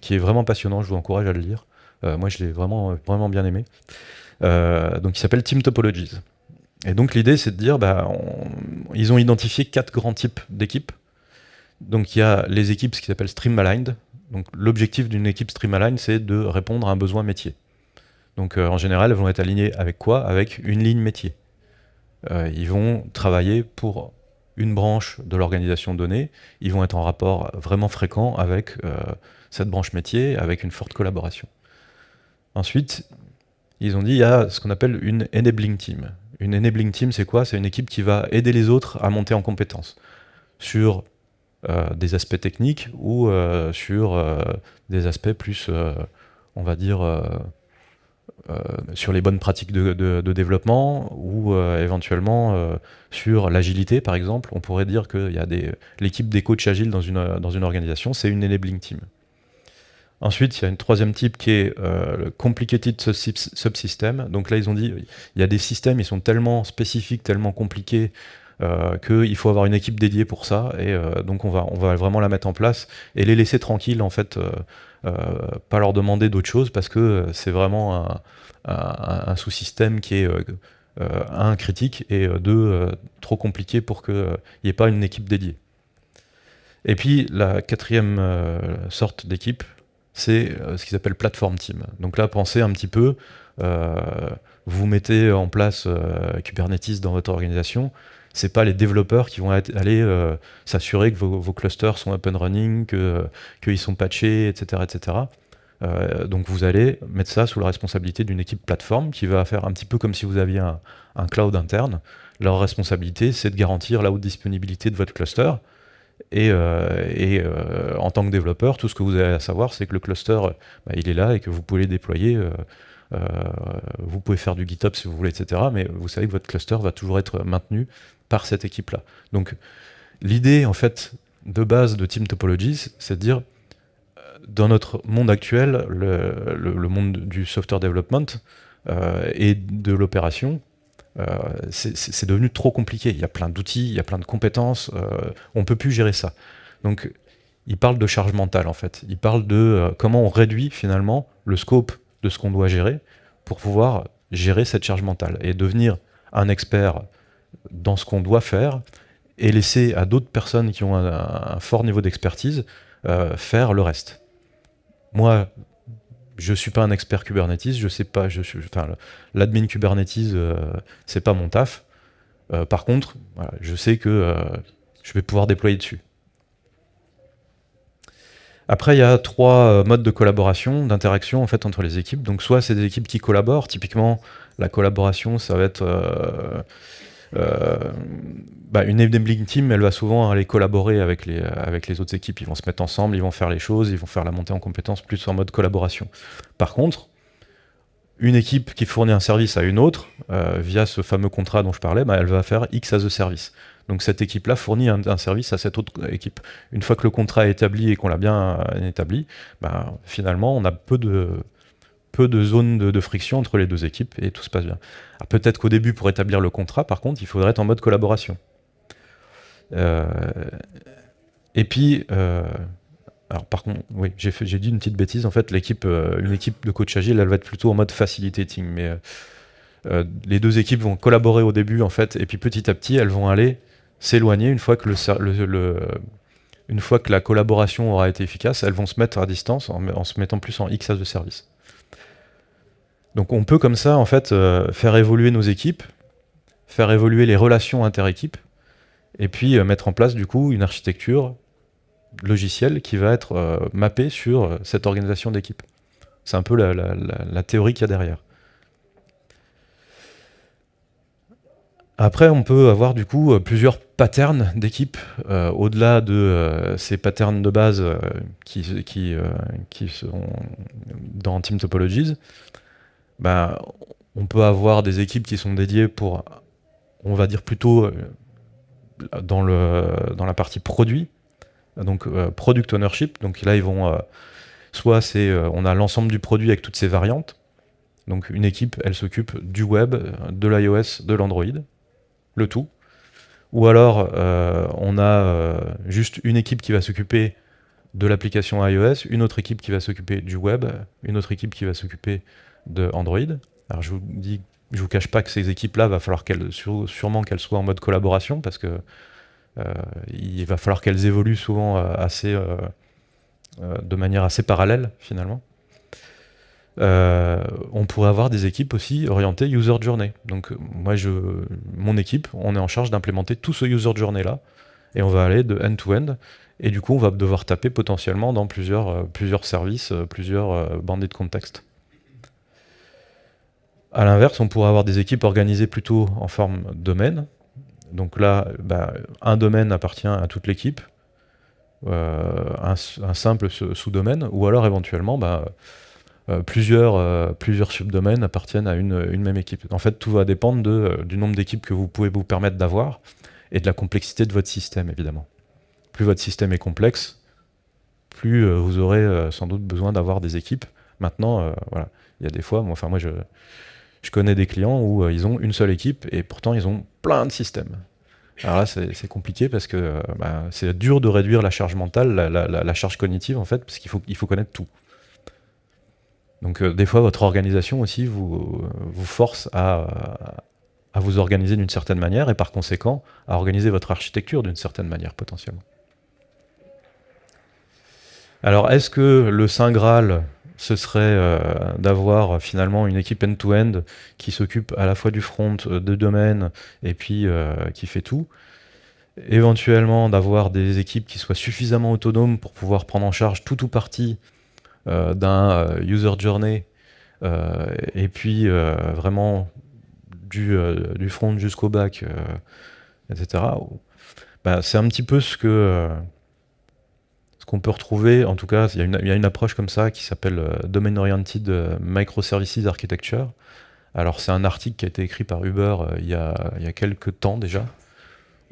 qui est vraiment passionnant je vous encourage à le lire. Moi je l'ai vraiment vraiment bien aimé donc il s'appelle Team Topologies. Et donc l'idée c'est de dire, bah, ils ont identifié quatre grands types d'équipes. Donc il y a les équipes qui s'appellent Stream Aligned. Donc l'objectif d'une équipe Stream Aligned c'est de répondre à un besoin métier. Donc euh, en général elles vont être alignées avec quoi? Avec une ligne métier. Euh, ils vont travailler pour une branche de l'organisation donnée, ils vont être en rapport vraiment fréquent avec cette branche métier, avec une forte collaboration. Ensuite, ils ont dit il y a ce qu'on appelle une enabling team. Une enabling team, c'est quoi? C'est une équipe qui va aider les autres à monter en compétences sur euh, des aspects techniques ou euh, sur euh, des aspects plus, on va dire, sur les bonnes pratiques de, développement ou éventuellement sur l'agilité, par exemple. On pourrait dire que l'équipe des coachs agiles dans une, dans une organisation, c'est une enabling team. Ensuite, il y a une troisième type qui est euh, le Complicated Subsystem. Donc là, ils ont dit, il y a des systèmes, ils sont tellement spécifiques, tellement compliqués, euh, qu'il faut avoir une équipe dédiée pour ça. Et euh, donc, on va, vraiment la mettre en place et les laisser tranquilles, en fait, pas leur demander d'autres choses parce que c'est vraiment un, sous-système qui est, un, critique et deux, trop compliqué pour qu'il n'y ait pas une équipe dédiée. Et puis, la quatrième sorte d'équipe, c'est euh, ce qu'ils appellent Platform Team. Donc là, pensez un petit peu, euh, vous mettez en place euh, Kubernetes dans votre organisation, c'est pas les développeurs qui vont aller s'assurer que vos, clusters sont up and running, qu'ils sont patchés, etc. etc. donc vous allez mettre ça sous la responsabilité d'une équipe plateforme qui va faire un petit peu comme si vous aviez un, cloud interne. Leur responsabilité, c'est de garantir la haute disponibilité de votre cluster. Et, en tant que développeur, tout ce que vous avez à savoir, c'est que le cluster, bah, il est là et que vous pouvez le déployer euh, vous pouvez faire du GitHub si vous voulez, etc. Mais vous savez que votre cluster va toujours être maintenu par cette équipe-là. Donc l'idée en fait de base de Team Topologies, c'est de dire euh, dans notre monde actuel, le, monde du software development euh, et de l'opération, c'est devenu trop compliqué. Il y a plein d'outils, il y a plein de compétences, on ne peut plus gérer ça. Donc il parle de charge mentale en fait. Il parle de comment on réduit finalement le scope de ce qu'on doit gérer pour pouvoir gérer cette charge mentale et devenir un expert dans ce qu'on doit faire et laisser à d'autres personnes qui ont un, fort niveau d'expertise euh, faire le reste. Moi, je suis pas un expert Kubernetes, je sais pas, je suis, enfin, l'admin Kubernetes, euh, c'est pas mon taf. Euh, par contre, je sais que je vais pouvoir déployer dessus. Après, il y a trois euh, modes de collaboration, d'interaction en fait entre les équipes. Donc, soit c'est des équipes qui collaborent. Typiquement, la collaboration, ça va être euh, euh, bah, une enabling team. Elle va souvent aller collaborer avec les autres équipes. Ils vont se mettre ensemble, ils vont faire les choses, ils vont faire la montée en compétences plus en mode collaboration. Par contre, une équipe qui fournit un service à une autre via ce fameux contrat dont je parlais, bah, elle va faire X as a service. Donc cette équipe-là fournit un, service à cette autre équipe. Une fois que le contrat est établi et qu'on l'a bien euh, établi, bah, finalement, on a peu de, peu de zones de, friction entre les deux équipes et tout se passe bien. Peut-être qu'au début, pour établir le contrat, par contre, il faudrait être en mode collaboration. Euh, et puis, euh, alors par contre, oui, j'ai dit une petite bêtise. En fait, l'équipe, une équipe de coach agile, elle va être plutôt en mode facilitating, mais les deux équipes vont collaborer au début, en fait, et puis petit à petit, elles vont aller s'éloigner une fois que la collaboration aura été efficace, elles vont se mettre à distance en, se mettant plus en X as de service. Donc on peut comme ça en fait euh, faire évoluer nos équipes, faire évoluer les relations inter-équipes, et puis euh, mettre en place du coup une architecture logicielle qui va être euh, mappée sur cette organisation d'équipe. C'est un peu la théorie qu'il y a derrière. Après, on peut avoir du coup plusieurs patterns d'équipe, euh, au-delà de ces patterns de base qui, sont dans Team Topologies. Ben, on peut avoir des équipes qui sont dédiées pour, on va dire plutôt dans, le, dans la partie produit, donc product ownership. Donc là, ils vont, soit c'est, on a l'ensemble du produit avec toutes ses variantes. Donc une équipe, elle s'occupe du web, de l'iOS, de l'Android le tout. Ou alors, euh, on a euh, juste une équipe qui va s'occuper de l'application iOS, une autre équipe qui va s'occuper du web, une autre équipe qui va s'occuper de Android. Alors je vous dis, je vous cache pas que ces équipes-là, va falloir qu'elles, sûrement qu'elles soient en mode collaboration parce que euh, il va falloir qu'elles évoluent souvent assez, de manière assez parallèle finalement. Euh, on pourrait avoir des équipes aussi orientées user journey. Donc moi, je, mon équipe, on est en charge d'implémenter tout ce user journey là, et on va aller de end-to-end. et du coup, on va devoir taper potentiellement dans plusieurs, euh, plusieurs services, euh, plusieurs bandits de contexte. À l'inverse, on pourrait avoir des équipes organisées plutôt en forme domaine. Donc là, bah, un domaine appartient à toute l'équipe, un, simple sous-domaine, ou alors éventuellement, bah, euh, plusieurs, euh, plusieurs subdomaines appartiennent à une, même équipe. En fait, tout va dépendre de, euh, du nombre d'équipes que vous pouvez vous permettre d'avoir et de la complexité de votre système, évidemment. Plus votre système est complexe, plus vous aurez sans doute besoin d'avoir des équipes. Maintenant, voilà, il y a des fois, enfin moi je, je connais des clients où ils ont une seule équipe et pourtant ils ont plein de systèmes. Alors là, c'est compliqué parce que bah, c'est dur de réduire la charge mentale, la, charge cognitive en fait, parce qu'il faut, connaître tout. Donc euh, des fois, votre organisation aussi vous, vous force à, à vous organiser d'une certaine manière et par conséquent à organiser votre architecture d'une certaine manière potentiellement. Alors est-ce que le Saint Graal, ce serait euh, d'avoir finalement une équipe end-to-end qui s'occupe à la fois du front, euh, de domaine et puis qui fait tout Éventuellement d'avoir des équipes qui soient suffisamment autonomes pour pouvoir prendre en charge tout ou partie d'un user journey et puis vraiment du, du front jusqu'au back, etc. Bah, c'est un petit peu ce que ce qu'on peut retrouver, en tout cas, il y, a une approche comme ça qui s'appelle Domain Oriented Microservices Architecture. Alors c'est un article qui a été écrit par Uber il, y a, il y a quelques temps déjà,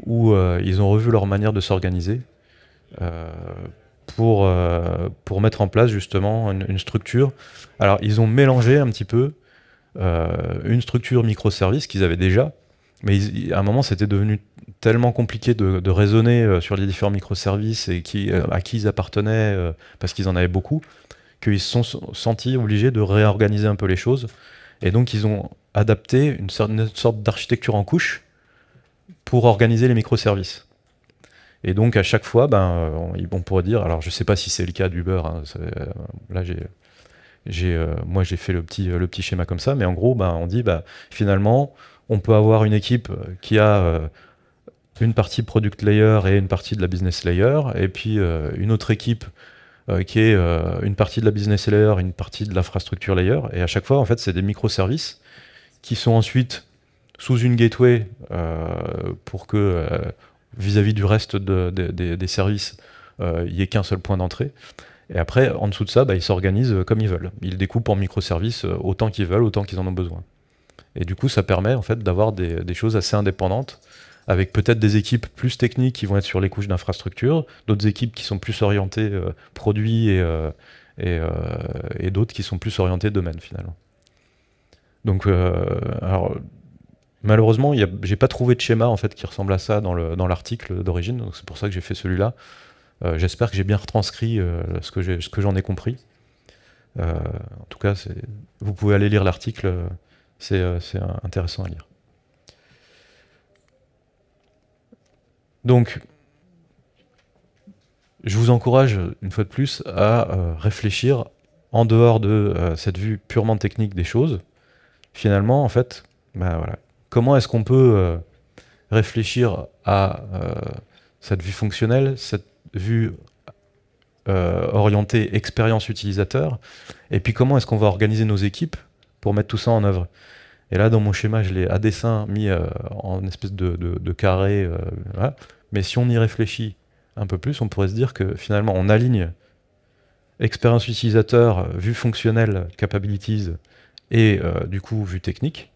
où ils ont revu leur manière de s'organiser euh, pour, euh, mettre en place justement une, structure. Alors ils ont mélangé un petit peu euh, une structure microservice qu'ils avaient déjà, mais à un moment c'était devenu tellement compliqué de, raisonner sur les différents microservices et qui, à qui ils appartenaient, parce qu'ils en avaient beaucoup, qu'ils se sont sentis obligés de réorganiser un peu les choses. Et donc ils ont adapté une sorte d'architecture en couche pour organiser les microservices. Et donc à chaque fois, ben, on, pourrait dire, alors je ne sais pas si c'est le cas d'Uber, hein, euh, là j'ai, euh, moi j'ai fait le petit, le petit schéma comme ça, mais en gros, ben, on dit bah, finalement, on peut avoir une équipe qui a euh, une partie product layer et une partie de la business layer, et puis une autre équipe qui est une partie de la business layer, une partie de l'infrastructure layer, et à chaque fois, en fait, c'est des microservices qui sont ensuite sous une gateway pour que vis-à-vis du reste des services, euh, il n'y ait qu'un seul point d'entrée. Et après, en dessous de ça, bah, ils s'organisent comme ils veulent. Ils découpent en microservices euh, autant qu'ils veulent, autant qu'ils en ont besoin. Et du coup, ça permet en fait d'avoir des, choses assez indépendantes, avec peut-être des équipes plus techniques qui vont être sur les couches d'infrastructure, d'autres équipes qui sont plus orientées euh, produits et, et, d'autres qui sont plus orientées domaine finalement. Donc, alors, Malheureusement, j'ai pas trouvé de schéma en fait qui ressemble à ça dans l'article d'origine, donc c'est pour ça que j'ai fait celui-là. Euh, j'espère que j'ai bien retranscrit euh, ce que j'en ai, compris. Euh, en tout cas, vous pouvez aller lire l'article, c'est intéressant à lire. Donc, je vous encourage une fois de plus à réfléchir en dehors de cette vue purement technique des choses. Finalement, en fait, bah voilà, comment est-ce qu'on peut euh, réfléchir à euh, cette vue fonctionnelle, cette vue euh, orientée expérience utilisateur, et puis comment est-ce qu'on va organiser nos équipes pour mettre tout ça en œuvre? Et là, dans mon schéma, je l'ai à dessin mis en espèce de, carré. Mais si on y réfléchit un peu plus, on pourrait se dire que finalement, on aligne expérience utilisateur, vue fonctionnelle, capabilities, et du coup, vue technique.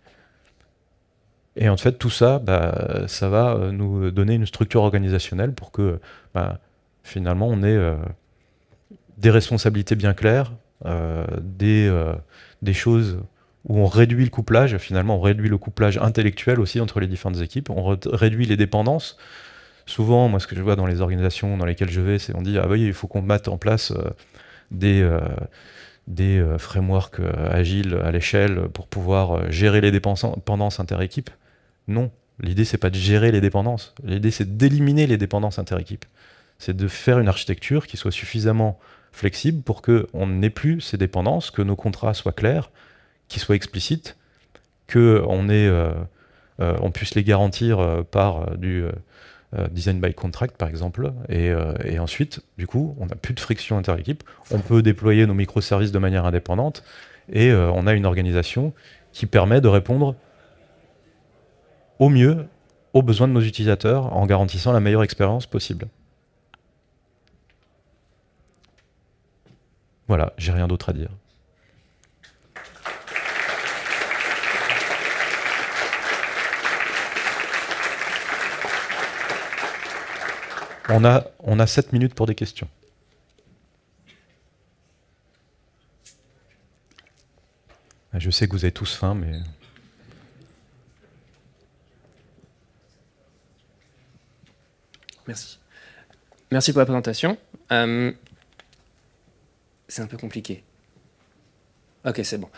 Et en fait, tout ça, bah, ça va euh, nous donner une structure organisationnelle pour que bah, finalement on ait euh, des responsabilités bien claires, euh, des choses où on réduit le couplage, finalement on réduit le couplage intellectuel aussi entre les différentes équipes, on réduit les dépendances. Souvent, moi ce que je vois dans les organisations dans lesquelles je vais, c'est on dit, ah oui, il faut qu'on mette en place des des frameworks agiles à l'échelle pour pouvoir gérer les dépendances inter-équipes. Non, l'idée c'est pas de gérer les dépendances, l'idée c'est d'éliminer les dépendances inter-équipes. C'est de faire une architecture qui soit suffisamment flexible pour qu'on n'ait plus ces dépendances, que nos contrats soient clairs, qu'ils soient explicites, qu'on euh, euh, puisse les garantir euh, par du design by contract par exemple, et, et ensuite, du coup, on n'a plus de friction inter-équipe, on peut déployer nos microservices de manière indépendante, et on a une organisation qui permet de répondre au mieux aux besoins de nos utilisateurs en garantissant la meilleure expérience possible. Voilà, j'ai rien d'autre à dire. On a, on a 7 minutes pour des questions. Je sais que vous avez tous faim, mais... Merci. Merci pour la présentation. Euh, c'est un peu compliqué. Ok, c'est bon.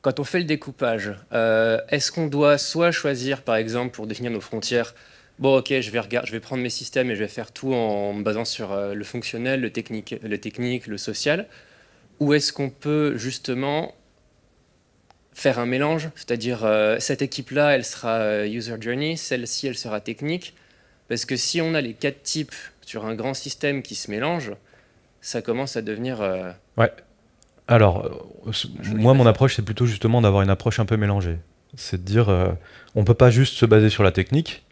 Quand on fait le découpage, euh, est-ce qu'on doit soit choisir, par exemple, pour définir nos frontières, bon, ok, je vais, je vais prendre mes systèmes et je vais faire tout en me basant sur euh, le fonctionnel, le technique, le, technique, le social, ou est-ce qu'on peut justement faire un mélange, c'est-à-dire cette équipe-là, elle sera user journey, celle-ci, elle sera technique, parce que si on a les quatre types sur un grand système qui se mélangent, ça commence à devenir... Euh, ouais. Alors, moi, mon approche, c'est plutôt justement d'avoir une approche un peu mélangée. C'est de dire, on ne peut pas juste se baser sur la technique,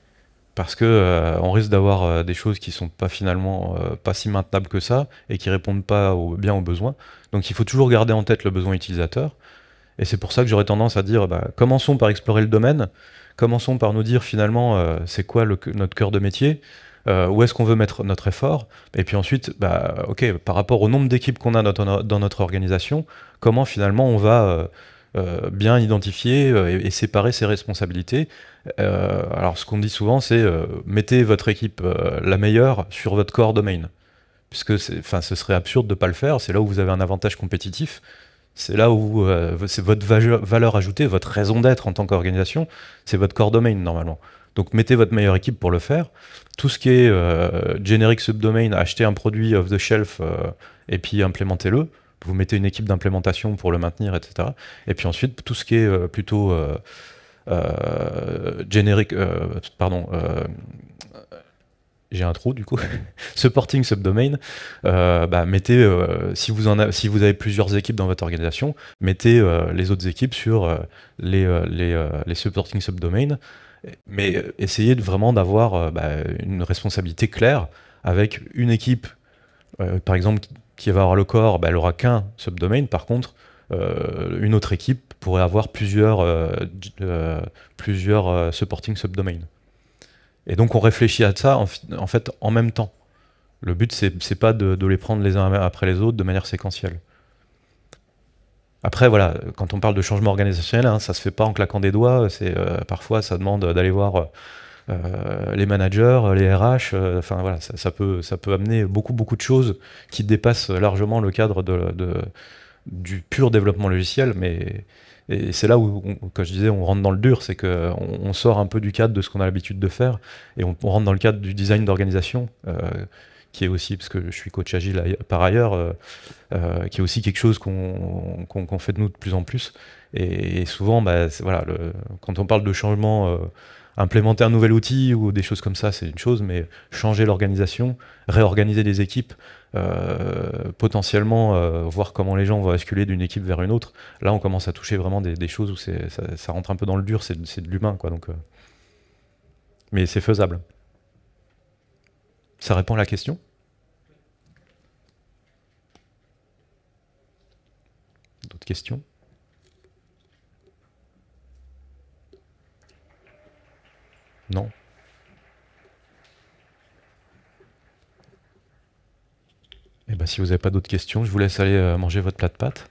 parce que euh, on risque d'avoir euh, des choses qui sont pas finalement euh, pas si maintenables que ça et qui répondent pas bien aux besoins. Donc il faut toujours garder en tête le besoin utilisateur. Et c'est pour ça que j'aurais tendance à dire, bah, commençons par explorer le domaine, commençons par nous dire finalement c'est quoi notre cœur de métier, où est-ce qu'on veut mettre notre effort, et puis ensuite, bah, ok, par rapport au nombre d'équipes qu'on a dans notre organisation, comment finalement on va euh, bien identifier euh, et, séparer ses responsabilités. Euh, alors ce qu'on dit souvent, c'est mettez votre équipe la meilleure sur votre core domain. Puisque ce serait absurde de ne pas le faire, c'est là où vous avez un avantage compétitif. C'est là où c'est votre valeur ajoutée, votre raison d'être en tant qu'organisation, c'est votre core domain normalement. Donc mettez votre meilleure équipe pour le faire. Tout ce qui est generic subdomain, achetez un produit off the shelf et puis implémentez-le vous mettez une équipe d'implémentation pour le maintenir, etc. Et puis ensuite, tout ce qui est euh, plutôt euh, euh, générique, pardon, j'ai un trou du coup, supporting subdomain, bah, mettez, si, vous en avez plusieurs équipes dans votre organisation, mettez les autres équipes sur les, les, les, supporting subdomains, mais essayez de vraiment d'avoir bah, une responsabilité claire avec une équipe, par exemple, qui va avoir le corps, bah, elle aura qu'un subdomain. Par contre, euh, une autre équipe pourrait avoir plusieurs, euh, euh, supporting subdomains. Et donc on réfléchit à ça en, fait en même temps. Le but, c'est pas de, les prendre les uns après les autres de manière séquentielle. Après, voilà, quand on parle de changement organisationnel, hein, ça se fait pas en claquant des doigts. Parfois ça demande d'aller voir les managers, les RH, euh, enfin voilà, ça, peut, ça peut amener beaucoup beaucoup de choses qui dépassent largement le cadre du pur développement logiciel, mais c'est là où, comme je disais, on rentre dans le dur, c'est qu'on on sort un peu du cadre de ce qu'on a l'habitude de faire, et on, rentre dans le cadre du design d'organisation, euh, qui est aussi, parce que je suis coach agile par ailleurs, qui est aussi quelque chose qu'on fait de nous de plus en plus. Et, souvent, bah, voilà, quand on parle de changement implémenter un nouvel outil ou des choses comme ça, c'est une chose, mais changer l'organisation, réorganiser des équipes, euh, potentiellement euh, voir comment les gens vont basculer d'une équipe vers une autre, là on commence à toucher vraiment des, choses où ça, rentre un peu dans le dur, c'est de l'humain. quoi. Donc, euh. Mais c'est faisable. Ça répond à la question? D'autres questions? Non. Eh ben, si vous n'avez pas d'autres questions, je vous laisse aller euh, manger votre plat de pâtes.